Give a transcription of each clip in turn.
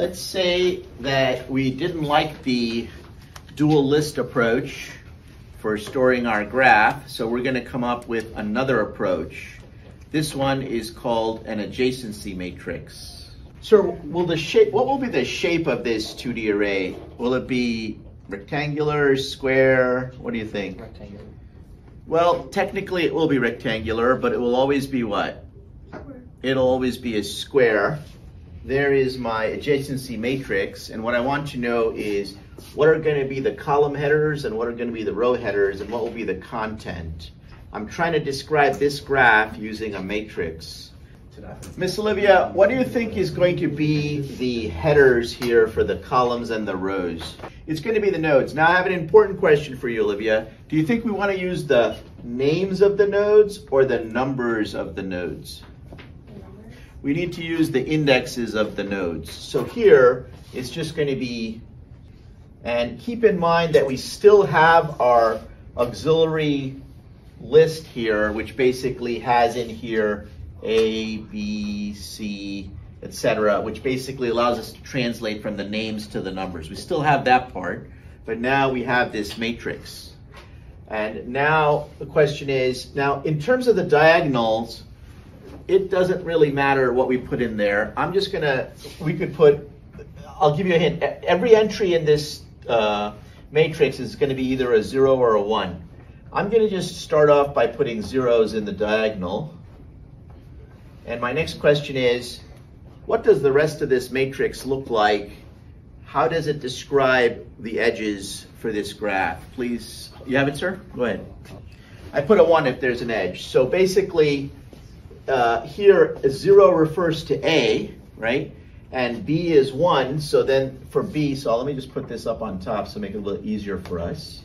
let's say that we didn't like the dual list approach for storing our graph, so we're going to come up with another approach. This one is called an adjacency matrix. Sir, will the shape, what will be the shape of this 2D array? Will it be rectangular, square? What do you think? Rectangular. Well, technically it will be rectangular, but it will always be what? It'll always be a square. There is my adjacency matrix, and what I want to know is what are going to be the column headers and what are going to be the row headers and what will be the content. I'm trying to describe this graph using a matrix. Miss Olivia, what do you think is going to be the headers here for the columns and the rows? It's going to be the nodes. Now I have an important question for you, Olivia. Do you think we want to use the names of the nodes or the numbers of the nodes? We need to use the indexes of the nodes. So here, it's just going to be, and keep in mind that we still have our auxiliary list here, which basically has in here A, B, C, etc., which basically allows us to translate from the names to the numbers. We still have that part, but now we have this matrix. And now the question is, now in terms of the diagonals, it doesn't really matter what we put in there. I'm just gonna, we could put, I'll give you a hint. Every entry in this uh, matrix is gonna be either a zero or a one. I'm going to just start off by putting zeros in the diagonal. And my next question is, what does the rest of this matrix look like? How does it describe the edges for this graph? Please, you have it, sir? Go ahead. I put a one if there's an edge. So basically, uh, here, zero refers to A, right? And B is one, so then for B, so let me just put this up on top so make it a little easier for us.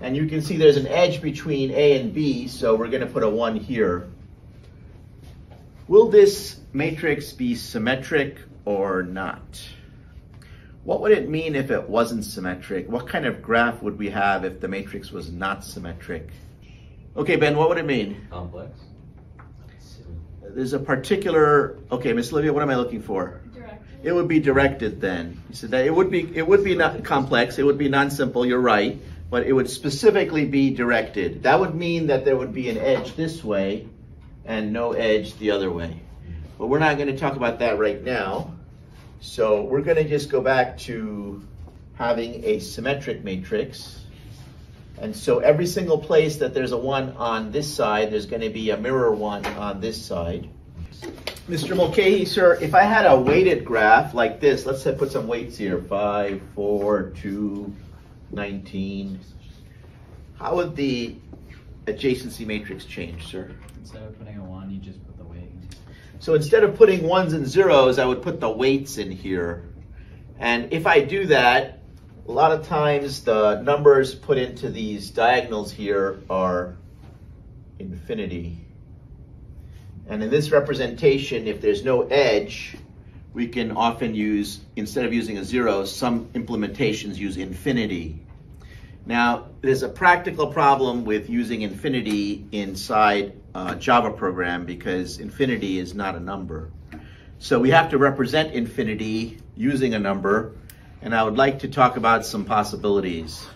And you can see there's an edge between A and B, so we're going to put a 1 here. Will this matrix be symmetric or not? What would it mean if it wasn't symmetric? What kind of graph would we have if the matrix was not symmetric? Okay, Ben, what would it mean? Complex. There's a particular, okay, Miss Olivia, what am I looking for? Directed. It would be directed then. You said that it would be, it would be not complex, it would be non-simple, you're right but it would specifically be directed. That would mean that there would be an edge this way and no edge the other way. But we're not going to talk about that right now. So we're going to just go back to having a symmetric matrix. And so every single place that there's a one on this side, there's going to be a mirror one on this side. Mr. Mulcahy, sir, if I had a weighted graph like this, let's say put some weights here, five, four, two, 19. How would the adjacency matrix change, sir? Instead of putting a one, you just put the weight. So instead of putting ones and zeros, I would put the weights in here. And if I do that, a lot of times the numbers put into these diagonals here are infinity. And in this representation, if there's no edge, we can often use, instead of using a zero, some implementations use infinity. Now, there's a practical problem with using infinity inside a Java program because infinity is not a number. So we have to represent infinity using a number, and I would like to talk about some possibilities.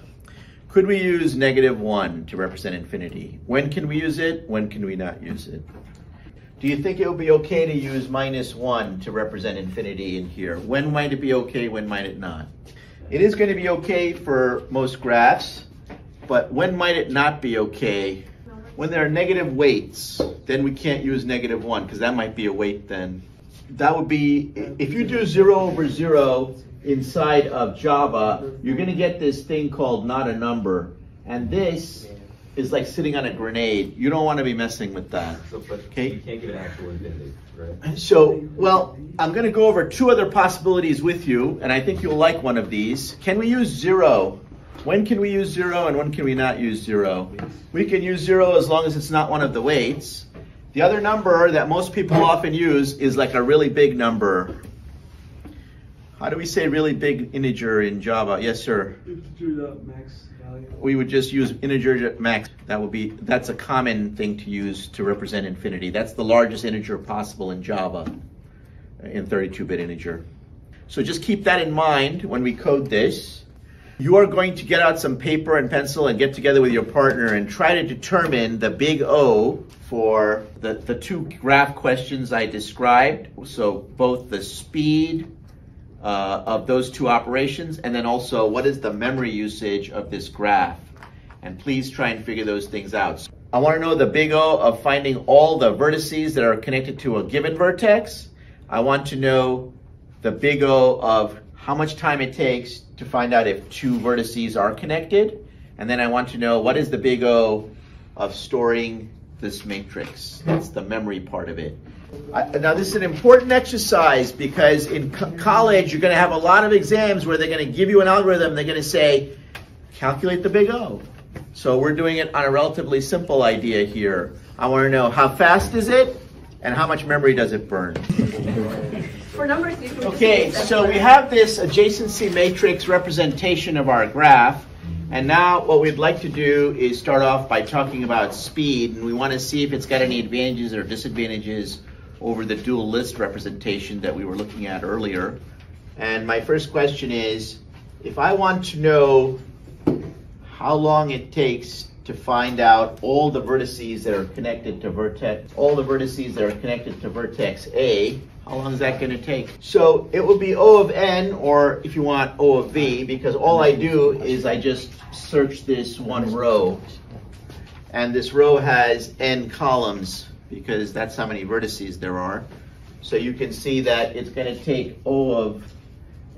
Could we use negative one to represent infinity? When can we use it? When can we not use it? Do you think it would be okay to use minus 1 to represent infinity in here? When might it be okay, when might it not? It is going to be okay for most graphs, but when might it not be okay? When there are negative weights, then we can't use negative 1 because that might be a weight then. That would be, if you do 0 over 0 inside of Java, you're going to get this thing called not a number. And this is like sitting on a grenade. You don't want to be messing with that. So, but Okay. you can't give an actual infinity, right? So, well, I'm going to go over two other possibilities with you, and I think you'll like one of these. Can we use zero? When can we use zero and when can we not use zero? We can use zero as long as it's not one of the weights. The other number that most people often use is like a really big number. How do we say really big integer in Java? Yes, sir. Integer max value. we would just use integer max. That would be, that's a common thing to use to represent infinity. That's the largest integer possible in Java. in 32-bit integer. So just keep that in mind when we code this. You are going to get out some paper and pencil and get together with your partner and try to determine the big O for the, the two graph questions I described. So both the speed uh, of those two operations and then also what is the memory usage of this graph. And please try and figure those things out. I want to know the big O of finding all the vertices that are connected to a given vertex. I want to know the big O of how much time it takes to find out if two vertices are connected. And then I want to know what is the big O of storing this matrix. That's the memory part of it. Now this is an important exercise because in co college you're going to have a lot of exams where they're going to give you an algorithm. They're going to say, calculate the big O. So we're doing it on a relatively simple idea here. I want to know how fast is it and how much memory does it burn. For numbers, Okay, so we have this adjacency matrix representation of our graph. And now what we'd like to do is start off by talking about speed. And we want to see if it's got any advantages or disadvantages over the dual list representation that we were looking at earlier. And my first question is, if I want to know how long it takes to find out all the vertices that are connected to vertex, all the vertices that are connected to vertex A, how long is that going to take? So it will be O of n, or if you want O of v, because all I do is I just search this one row. And this row has n columns, because that's how many vertices there are. So you can see that it's going to take O of,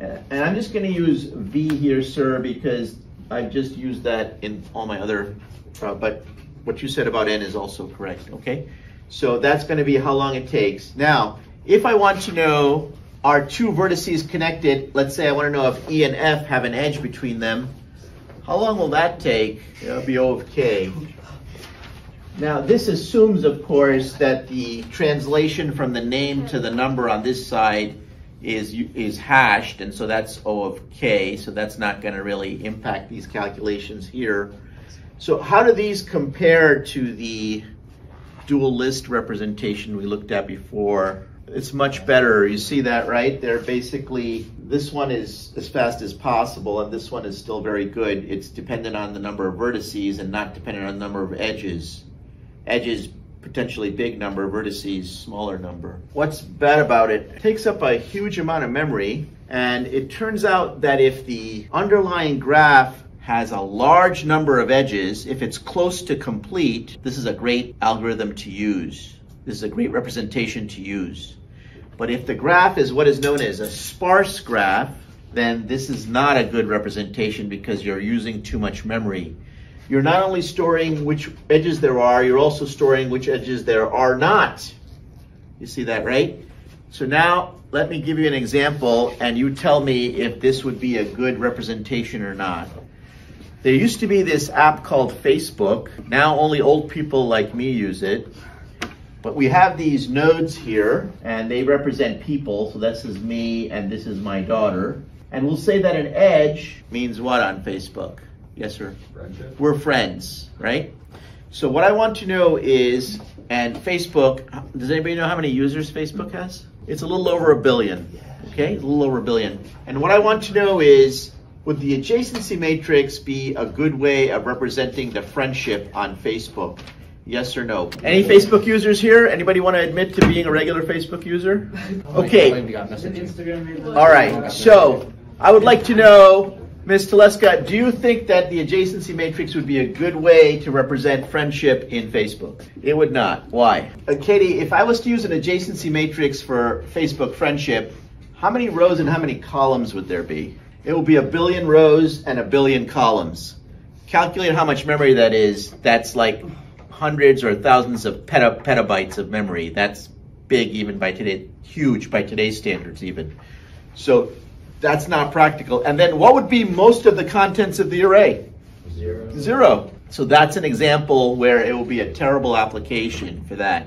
uh, and I'm just going to use v here, sir, because I've just used that in all my other, uh, but what you said about n is also correct, okay? So that's going to be how long it takes. Now, if I want to know are two vertices connected, let's say I want to know if E and F have an edge between them, how long will that take? It'll be O of k. Now, this assumes, of course, that the translation from the name to the number on this side is is hashed, and so that's O of k, so that's not going to really impact these calculations here. So how do these compare to the dual list representation we looked at before? It's much better. You see that, right? They're basically, this one is as fast as possible, and this one is still very good. It's dependent on the number of vertices and not dependent on the number of edges. Edges potentially big number, vertices smaller number. What's bad about it? It takes up a huge amount of memory and it turns out that if the underlying graph has a large number of edges, if it's close to complete, this is a great algorithm to use. This is a great representation to use. But if the graph is what is known as a sparse graph, then this is not a good representation because you're using too much memory you're not only storing which edges there are, you're also storing which edges there are not. You see that, right? So now let me give you an example and you tell me if this would be a good representation or not. There used to be this app called Facebook. Now only old people like me use it. But we have these nodes here and they represent people. So this is me and this is my daughter. And we'll say that an edge means what on Facebook? Yes, sir. Friendship? We're friends, right? So what I want to know is, and Facebook, does anybody know how many users Facebook has? It's a little over a billion, okay? A little over a billion. And what I want to know is, would the adjacency matrix be a good way of representing the friendship on Facebook? Yes or no? Any Facebook users here? Anybody want to admit to being a regular Facebook user? Okay. All right. So I would like to know Ms. Teleska, do you think that the adjacency matrix would be a good way to represent friendship in Facebook? It would not. Why? Uh, Katie, if I was to use an adjacency matrix for Facebook friendship, how many rows and how many columns would there be? It will be a billion rows and a billion columns. Calculate how much memory that is. That's like hundreds or thousands of peta petabytes of memory. That's big even by today, huge by today's standards even. So that's not practical. And then what would be most of the contents of the array? Zero. Zero. So that's an example where it will be a terrible application for that.